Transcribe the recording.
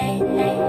Hey.